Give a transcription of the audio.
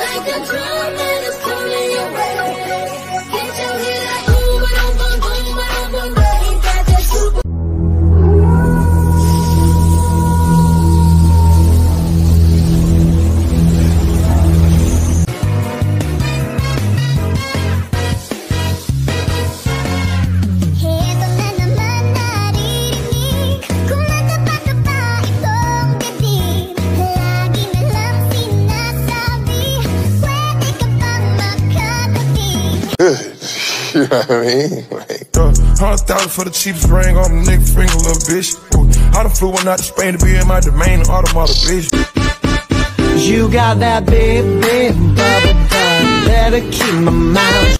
like a drummer. know what I mean? Like, Hundred thousand for the cheapest ring on my nigga finger, little bitch. Ooh, I done flew one out to Spain to be in my domain, automata, bitch. You got that big, big bubble gum. Better keep my mouth